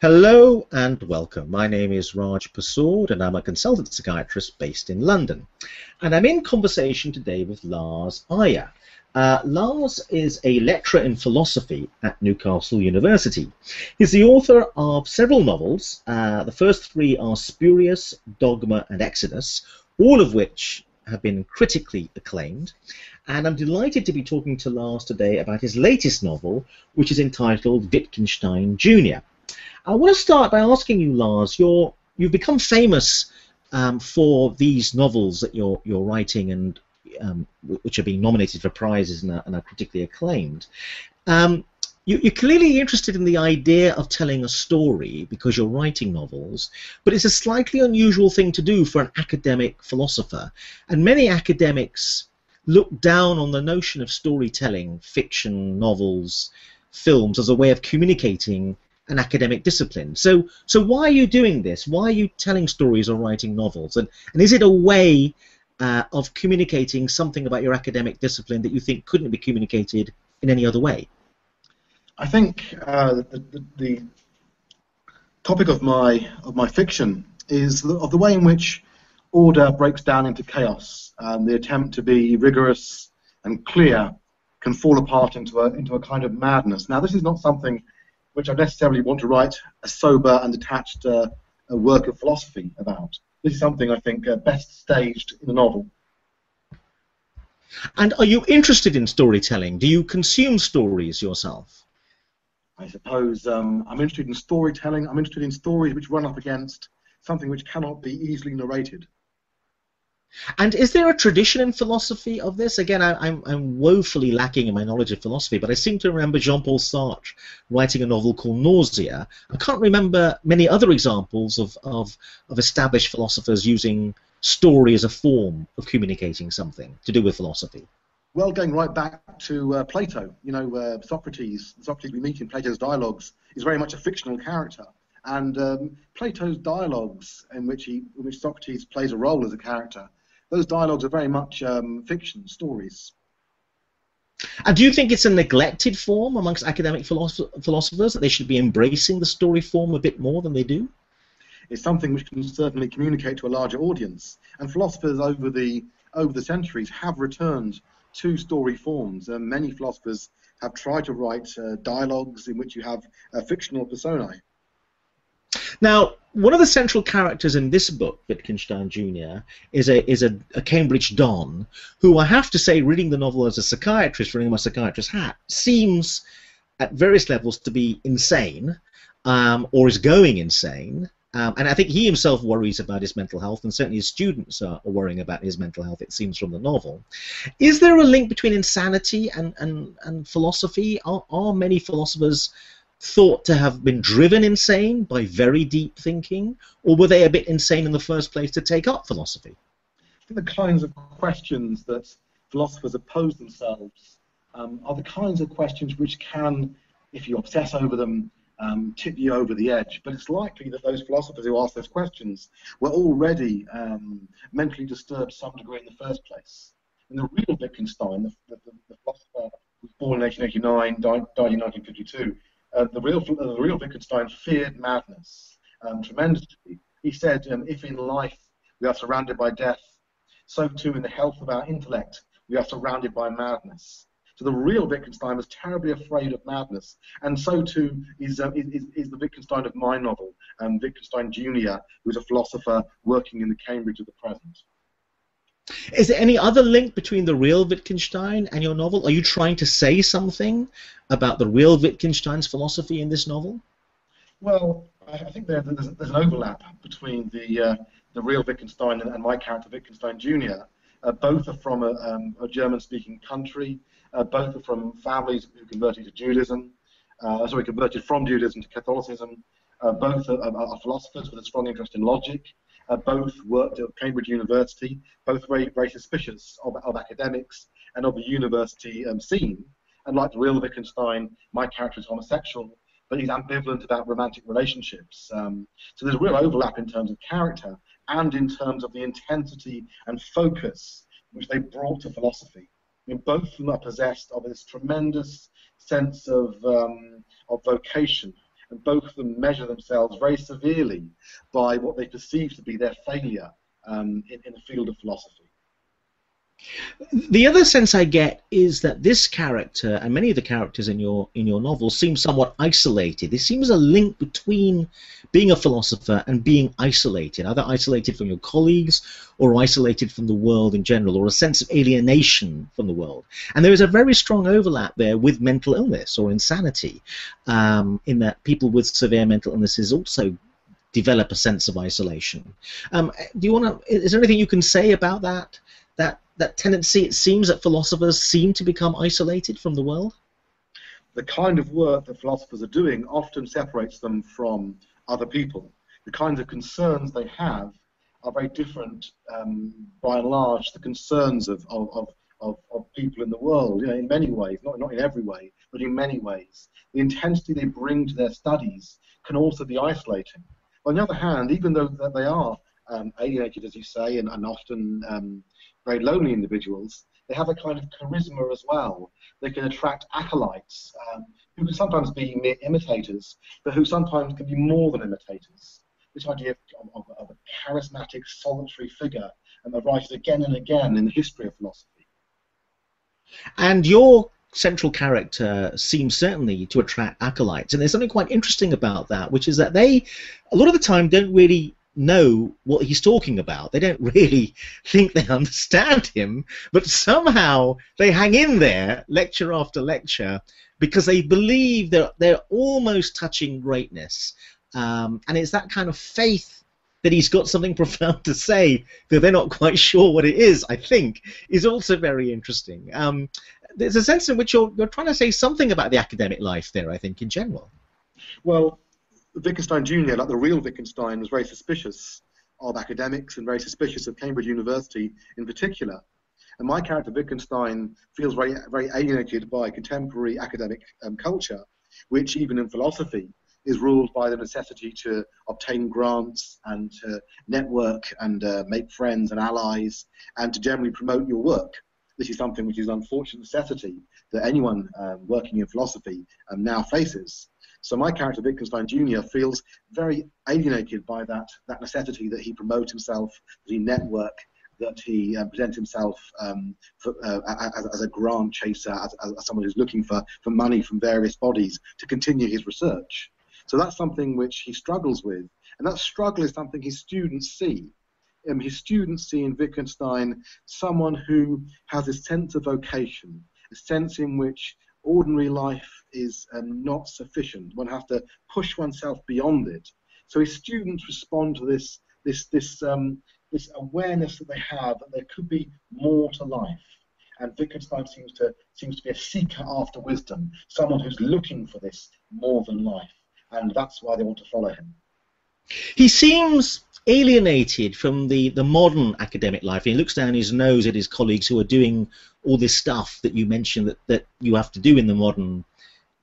Hello and welcome. My name is Raj Persaud and I'm a consultant psychiatrist based in London. And I'm in conversation today with Lars Iyer. Uh, Lars is a lecturer in philosophy at Newcastle University. He's the author of several novels. Uh, the first three are Spurious, Dogma, and Exodus, all of which have been critically acclaimed. And I'm delighted to be talking to Lars today about his latest novel, which is entitled Wittgenstein Jr. I want to start by asking you, Lars, you're, you've become famous um, for these novels that you're, you're writing and um, which are being nominated for prizes and are, and are critically acclaimed. Um, you, are clearly interested in the idea of telling a story because you're writing novels, but it's a slightly unusual thing to do for an academic philosopher. And many academics look down on the notion of storytelling, fiction, novels, films, as a way of communicating an academic discipline. So, so why are you doing this? Why are you telling stories or writing novels? And, and is it a way uh, of communicating something about your academic discipline that you think couldn't be communicated in any other way? I think uh, the, the, the, topic of my of my fiction is of the way in which order breaks down into chaos. the attempt to be rigorous and clear can fall apart into a into a kind of madness. Now, this is not something which I necessarily want to write a sober and detached uh, work of philosophy about this is something I think uh, best staged in a novel. And are you interested in storytelling? Do you consume stories yourself? I suppose um, I'm interested in storytelling. I'm interested in stories which run up against something which cannot be easily narrated. And is there a tradition in philosophy of this? Again, I, am I'm, I'm woefully lacking in my knowledge of philosophy, but I seem to remember Jean-Paul Sartre writing a novel called Nausea. I can't remember many other examples of, of, of established philosophers using story as a form of communicating something to do with philosophy. Well, going right back to uh, Plato, you know, uh, Socrates, Socrates we meet in Plato's dialogues is very much a fictional character. And um, Plato's dialogues, in which, he, in which Socrates plays a role as a character, those dialogues are very much um, fiction stories. And do you think it's a neglected form amongst academic philosoph- philosophers that they should be embracing the story form a bit more than they do? It's something which can certainly communicate to a larger audience, and philosophers over the over the centuries have returned to story forms. And many philosophers have tried to write uh, dialogues in which you have uh, fictional personae. Now, one of the central characters in this book, Wittgenstein Jr., is a is a, a, Cambridge Don, who I have to say, reading the novel as a psychiatrist, wearing my psychiatrist hat, seems at various levels to be insane, um, or is going insane. Um, and I think he himself worries about his mental health, and certainly his students are worrying about his mental health, it seems from the novel. Is there a link between insanity and, and, and philosophy? Are, are many philosophers thought to have been driven insane by very deep thinking, or were they a bit insane in the first place to take up philosophy? The kinds of questions that philosophers posed themselves um, are the kinds of questions which can, if you obsess over them, um, tip you over the edge. But it's likely that those philosophers who asked those questions were already um, mentally disturbed to some degree in the first place. And the real Wittgenstein, the, the, the philosopher who was born in 1889, died, died in 1952, uh, the real the real Wittgenstein feared madness um, tremendously. He said, um, if in life we are surrounded by death, so too in the health of our intellect we are surrounded by madness. So the real Wittgenstein was terribly afraid of madness, and so too is, uh, is, is, the Wittgenstein of my novel, um, Wittgenstein Jr., who's a philosopher working in the Cambridge of the present. Is there any other link between the real Wittgenstein and your novel? Are you trying to say something about the real Wittgenstein's philosophy in this novel? Well, I think there, there's, there's, an overlap between the uh, the real Wittgenstein and, and, my character Wittgenstein Jr. Uh, both are from a, um, a German-speaking country. Uh, both are from families who converted to Judaism. Uh, sorry, converted from Judaism to Catholicism. Uh, both are, are philosophers with a strong interest in logic. Uh, both worked at Cambridge University, both very, very suspicious of, of academics and of the university um, scene. And like real Wittgenstein, my character is homosexual, but he's ambivalent about romantic relationships. Um, so there's a real overlap in terms of character and in terms of the intensity and focus which they brought to philosophy. I mean, both of them are possessed of this tremendous sense of, um, of vocation and both of them measure themselves very severely by what they perceive to be their failure um, in, in the field of philosophy. The other sense I get is that this character and many of the characters in your in your novel seem somewhat isolated. There seems a link between being a philosopher and being isolated, either isolated from your colleagues or isolated from the world in general, or a sense of alienation from the world. And there is a very strong overlap there with mental illness or insanity, um, in that people with severe mental illnesses also develop a sense of isolation. Um, do you want to? Is there anything you can say about that? That that tendency, it seems that philosophers seem to become isolated from the world? The kind of work that philosophers are doing often separates them from other people. The kinds of concerns they have are very different, um, by and large, the concerns of, of, of, of, people in the world, you know, in many ways, not, not in every way, but in many ways. The intensity they bring to their studies can also be isolating. On the other hand, even though they are um, alienated, as you say, and, and often um, very lonely individuals, they have a kind of charisma as well. They can attract acolytes um, who can sometimes be mere imitators, but who sometimes can be more than imitators. This idea of, of, of a charismatic, solitary figure and arises again and again in the history of philosophy. And your central character seems certainly to attract acolytes, and there's something quite interesting about that, which is that they, a lot of the time, don't really know what he's talking about. They don't really think they understand him, but somehow they hang in there lecture after lecture because they believe they're, they're almost touching greatness. Um, and it's that kind of faith that he's got something profound to say though they're not quite sure what it is, I think, is also very interesting. Um, there's a sense in which you're, you're trying to say something about the academic life there, I think, in general. Well, Wittgenstein Jr., like the real Wittgenstein, was very suspicious of academics and very suspicious of Cambridge University in particular. And my character, Wittgenstein, feels very, very alienated by contemporary academic um, culture, which, even in philosophy, is ruled by the necessity to obtain grants and to network and uh, make friends and allies and to generally promote your work. This is something which is an unfortunate necessity that anyone um, working in philosophy um, now faces. So my character, Wittgenstein Jr., feels very alienated by that, that necessity that he promote himself, that he network, that he uh, present himself um, for, uh, as, as, a grant chaser, as, as, someone who's looking for, for money from various bodies to continue his research. So that's something which he struggles with, and that struggle is something his students see. Um, his students see in Wittgenstein someone who has a sense of vocation, a sense in which ordinary life is um, not sufficient. One has to push oneself beyond it. So his students respond to this this this um, this awareness that they have that there could be more to life. And Wittgenstein seems to seems to be a seeker after wisdom, someone who's looking for this more than life, and that's why they want to follow him. He seems alienated from the, the modern academic life. He looks down his nose at his colleagues who are doing all this stuff that you mentioned that, that you have to do in the modern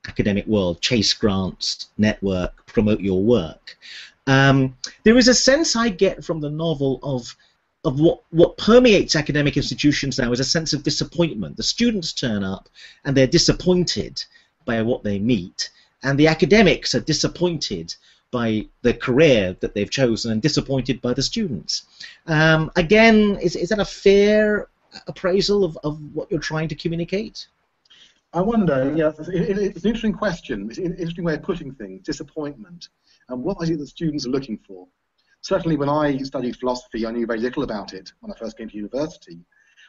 academic world, chase grants, network, promote your work. Um, there is a sense I get from the novel of of what, what permeates academic institutions now is a sense of disappointment. The students turn up and they're disappointed by what they meet, and the academics are disappointed by the career that they've chosen and disappointed by the students. Um, again, is, is that a fair appraisal of, of what you're trying to communicate? I wonder, yeah, it's, it's an interesting question. It's an interesting way of putting things, disappointment. And what is it that students are looking for? Certainly, when I studied philosophy, I knew very little about it when I first came to university.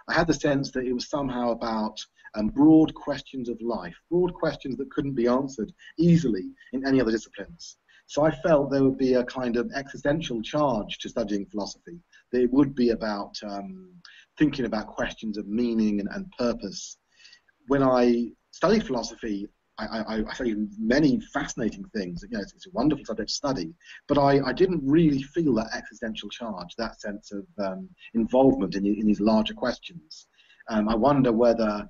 I had the sense that it was somehow about um, broad questions of life, broad questions that couldn't be answered easily in any other disciplines. So I felt there would be a kind of existential charge to studying philosophy. That it would be about um, thinking about questions of meaning and, and purpose. When I studied philosophy, I, I, I many fascinating things. You know, it's, it's, a wonderful subject to study, but I, I didn't really feel that existential charge, that sense of um, involvement in, in these larger questions. Um, I wonder whether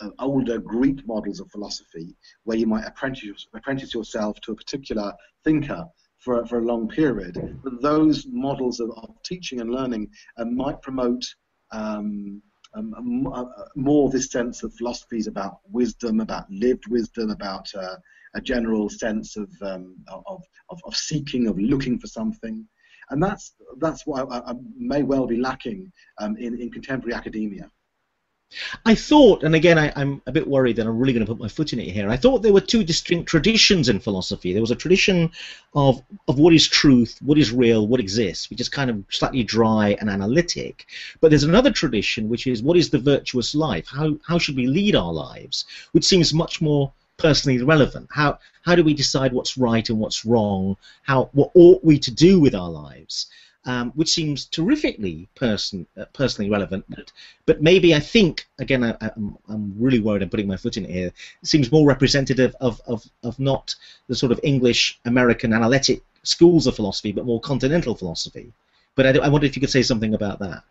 uh, older Greek models of philosophy, where you might apprentice, apprentice yourself to a particular thinker for, for a long period, but those models of, of teaching and learning uh, might promote um, um, uh, more this sense of philosophy is about wisdom, about lived wisdom, about uh, a general sense of, um, of, of, of, seeking, of looking for something. And that's, that's what I, I may well be lacking um, in, in contemporary academia. I thought, and again, I, am a bit worried that I'm really going to put my foot in it here. I thought there were two distinct traditions in philosophy. There was a tradition of of what is truth, what is real, what exists, which is kind of slightly dry and analytic. But there's another tradition, which is what is the virtuous life? How how should we lead our lives? Which seems much more personally relevant. How how do we decide what's right and what's wrong? How what ought we to do with our lives? Um, which seems terrifically person, uh, personally relevant. But, but maybe I think, again, I, am really worried I'm putting my foot in it here, it seems more representative of, of, of not the sort of English American analytic schools of philosophy, but more continental philosophy. But I, I wonder if you could say something about that.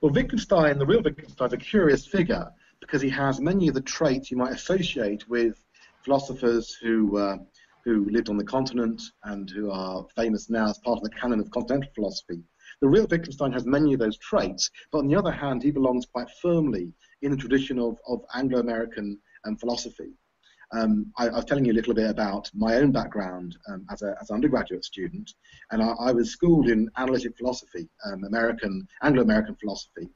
Well, Wittgenstein, the real Wittgenstein, is a curious figure because he has many of the traits you might associate with philosophers who uh, who lived on the continent and who are famous now as part of the canon of continental philosophy. The real Wittgenstein has many of those traits, but on the other hand, he belongs quite firmly in the tradition of, of Anglo-American um, philosophy. Um, I, I, was telling you a little bit about my own background um, as, a, as an undergraduate student, and I, I was schooled in analytic philosophy, um, American Anglo-American philosophy,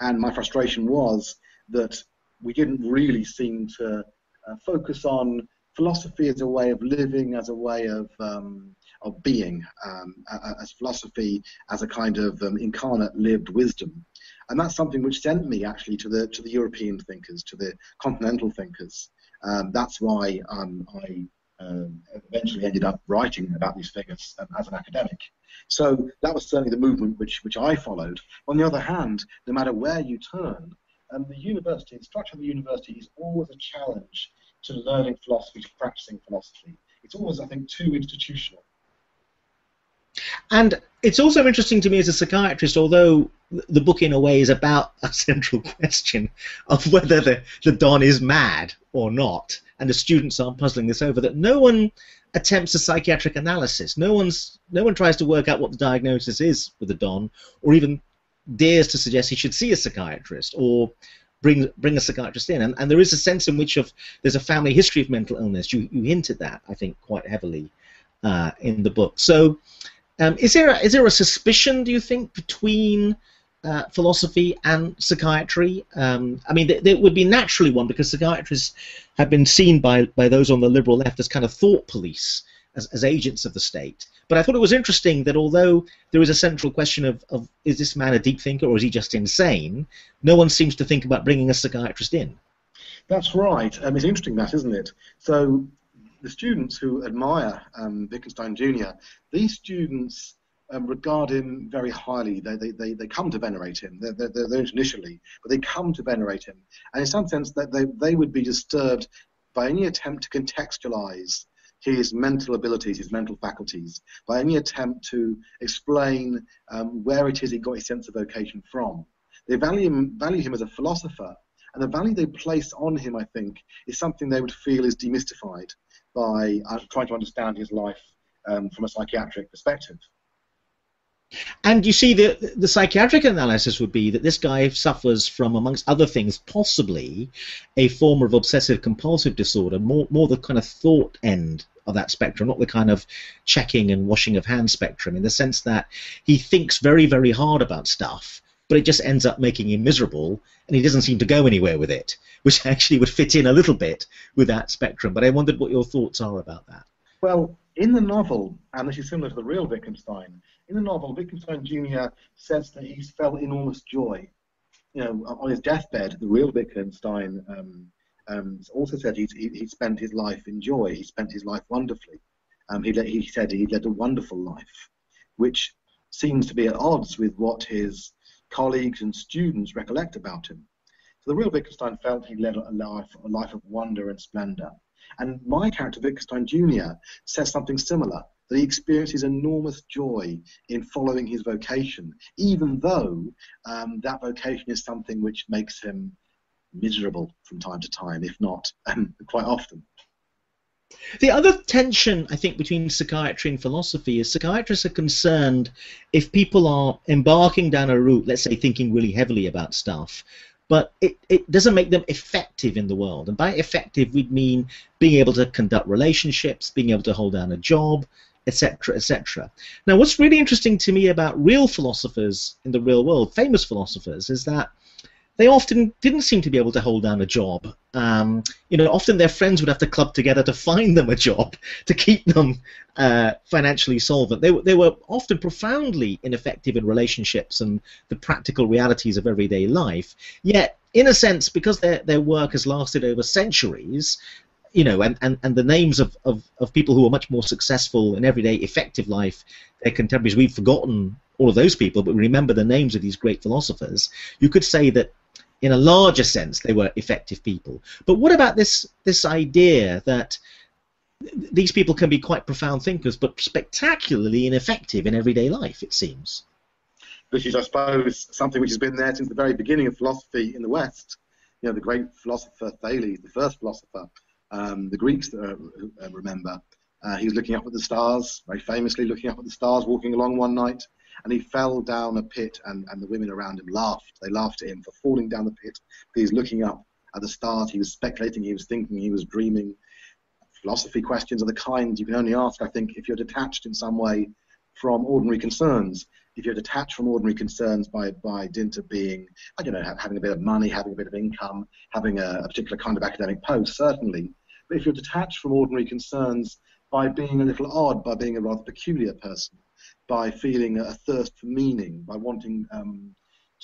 and my frustration was that we didn't really seem to uh, focus on philosophy as a way of living, as a way of um, of being, um, as philosophy as a kind of um, incarnate lived wisdom, and that's something which sent me actually to the to the European thinkers, to the continental thinkers. Um, that's why um, I um, eventually ended up writing about these figures as an academic. So that was certainly the movement which which I followed. On the other hand, no matter where you turn, um, the university, the structure of the university is always a challenge to learning philosophy, to practicing philosophy. It's always, I think, too institutional. And it's also interesting to me as a psychiatrist, although the book in a way is about a central question of whether the, the Don is mad or not, and the students are puzzling this over, that no one attempts a psychiatric analysis. No one's no one tries to work out what the diagnosis is with the Don, or even dares to suggest he should see a psychiatrist, or bring bring a psychiatrist in. And, and there is a sense in which of there's a family history of mental illness. You you hint at that, I think, quite heavily uh, in the book. So, um, is there a, is there a suspicion, do you think, between uh, philosophy and psychiatry? Um, I mean, there, there, would be naturally one because psychiatrists have been seen by by those on the liberal left as kind of thought police, as, as agents of the state. But I thought it was interesting that although there is a central question of, of is this man a deep thinker or is he just insane, no one seems to think about bringing a psychiatrist in. That's right. Um, it's interesting that, isn't it? So the students who admire um, Wittgenstein Jr., these students um, regard him very highly. They, they, they, they come to venerate him. They're, they're, they're initially, but they come to venerate him. And in some sense, that they, they would be disturbed by any attempt to contextualize his mental abilities, his mental faculties, by any attempt to explain um, where it is he got his sense of vocation from. They value him, value him as a philosopher, and the value they place on him, I think, is something they would feel is demystified by uh, trying to understand his life um, from a psychiatric perspective. And you see, the, the psychiatric analysis would be that this guy suffers from, amongst other things, possibly a form of obsessive compulsive disorder, more, more the kind of thought end of that spectrum, not the kind of checking and washing of hands spectrum, in the sense that he thinks very, very hard about stuff, but it just ends up making him miserable, and he doesn't seem to go anywhere with it, which actually would fit in a little bit with that spectrum. But I wondered what your thoughts are about that. Well, in the novel, and this is similar to the real Wittgenstein, in the novel, Wittgenstein Jr. says that he's felt enormous joy. You know, on his deathbed, the real Wittgenstein um, um, also said he, he spent his life in joy. He spent his life wonderfully. Um, he, he said he led a wonderful life, which seems to be at odds with what his colleagues and students recollect about him. So the real Wittgenstein felt he led a life, a life of wonder and splendor. And my character, Wittgenstein Jr., says something similar that he experiences enormous joy in following his vocation, even though um, that vocation is something which makes him miserable from time to time, if not um, quite often. The other tension, I think, between psychiatry and philosophy is psychiatrists are concerned if people are embarking down a route, let's say thinking really heavily about stuff, but it, it doesn't make them effective in the world. And by effective, we'd mean being able to conduct relationships, being able to hold down a job, etc., etc. Now, what's really interesting to me about real philosophers in the real world, famous philosophers, is that they often didn't seem to be able to hold down a job. Um, you know, often their friends would have to club together to find them a job to keep them uh, financially solvent. They, they were often profoundly ineffective in relationships and the practical realities of everyday life. Yet, in a sense, because their, their work has lasted over centuries, you know, and, and, and the names of, of, of people who are much more successful in everyday effective life, their contemporaries, we've forgotten all of those people, but we remember the names of these great philosophers. You could say that in a larger sense, they were effective people. But what about this this idea that these people can be quite profound thinkers, but spectacularly ineffective in everyday life? It seems. Which is, I suppose, something which has been there since the very beginning of philosophy in the West. You know, the great philosopher Thales, the first philosopher, um, the Greeks uh, remember. Uh, he was looking up at the stars, very famously looking up at the stars, walking along one night, and he fell down a pit, and, and the women around him laughed. They laughed at him for falling down the pit because he's looking up at the stars. He was speculating, he was thinking, he was dreaming. Philosophy questions are the kind you can only ask, I think, if you're detached in some way from ordinary concerns. If you're detached from ordinary concerns by, by dint of being, I don't know, having a bit of money, having a bit of income, having a, a particular kind of academic post, certainly. But if you're detached from ordinary concerns by being a little odd, by being a rather peculiar person, by feeling a thirst for meaning, by wanting um,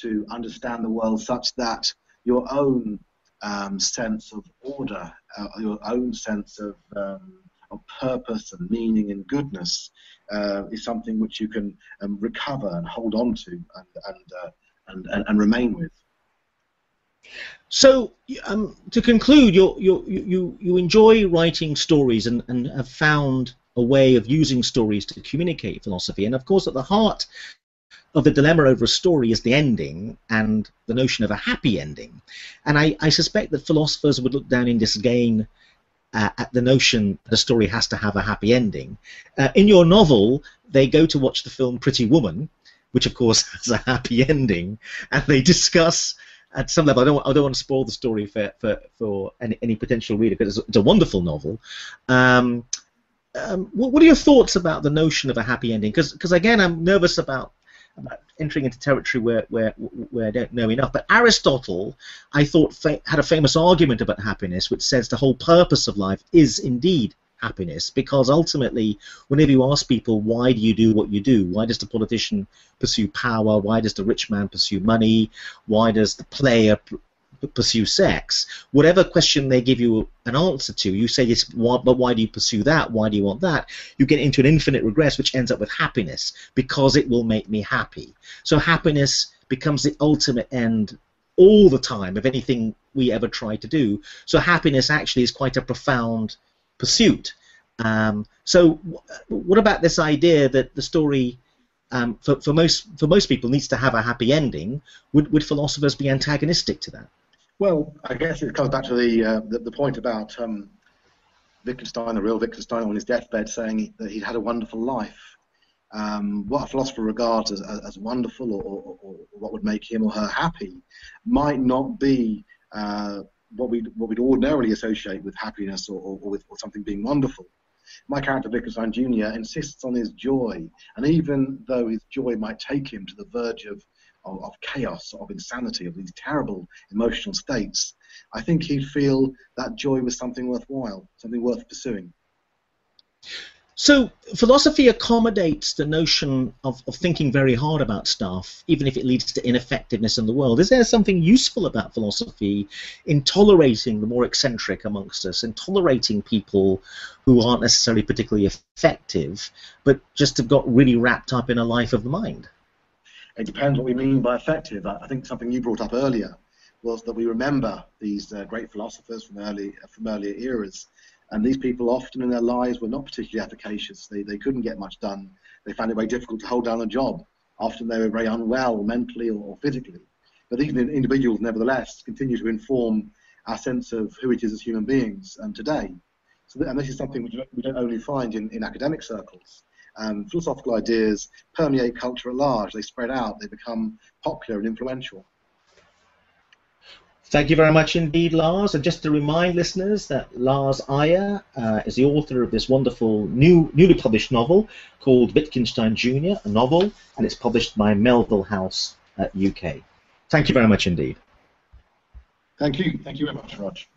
to understand the world such that your own um, sense of order, uh, your own sense of, um, of purpose and meaning and goodness uh, is something which you can um, recover and hold on to and, and, uh, and, and, and, remain with. So, um, to conclude, you you, you enjoy writing stories and, and have found a way of using stories to communicate philosophy. And of course, at the heart of the dilemma over a story is the ending and the notion of a happy ending. And I, I suspect that philosophers would look down in disdain uh, at the notion that a story has to have a happy ending. Uh, in your novel, they go to watch the film Pretty Woman, which of course has a happy ending, and they discuss at some level. I don't, I don't want to spoil the story for, for, for any, any potential reader because it's, a wonderful novel. Um, um, what, what, are your thoughts about the notion of a happy ending? Because again, I'm nervous about about entering into territory where, where where I don't know enough. But Aristotle, I thought, fa- had a famous argument about happiness, which says the whole purpose of life is indeed happiness, because ultimately, whenever you ask people why do you do what you do, why does the politician pursue power, why does the rich man pursue money, why does the player pursue sex, whatever question they give you an answer to, you say this, but why do you pursue that? Why do you want that? You get into an infinite regress, which ends up with happiness because it will make me happy. So happiness becomes the ultimate end all the time of anything we ever try to do. So happiness actually is quite a profound pursuit. Um, so, what about this idea that the story um, for, for most for most people needs to have a happy ending? Would would philosophers be antagonistic to that? Well, I guess it comes back to the uh, the, the, point about um, Wittgenstein, the real Wittgenstein, on his deathbed, saying that he'd had a wonderful life. Um, what a philosopher regards as, as wonderful or, or, or, what would make him or her happy might not be uh, what we'd what we'd ordinarily associate with happiness or, or with or something being wonderful. My character Wittgenstein Jr. insists on his joy, and even though his joy might take him to the verge of of, of chaos, of insanity, of these terrible emotional states, I think he'd feel that joy was something worthwhile, something worth pursuing. So philosophy accommodates the notion of, of thinking very hard about stuff, even if it leads to ineffectiveness in the world. Is there something useful about philosophy in tolerating the more eccentric amongst us, in tolerating people who aren't necessarily particularly effective, but just have got really wrapped up in a life of the mind? It depends what we mean by effective. I think something you brought up earlier was that we remember these uh, great philosophers from early from earlier eras, and these people often in their lives were not particularly efficacious. They they couldn't get much done. They found it very difficult to hold down a job. Often they were very unwell mentally or, physically. But these individuals, nevertheless, continue to inform our sense of who it is as human beings um, today. So, and this is something which we don't only find in, in academic circles um, philosophical ideas permeate culture at large. They spread out. They become popular and influential. Thank you very much indeed, Lars. And just to remind listeners that Lars Iyer uh, is the author of this wonderful new, newly published novel called Wittgenstein Jr., a novel, and it's published by Melville House at UK. Thank you very much indeed. Thank you. Thank you very much, Raj.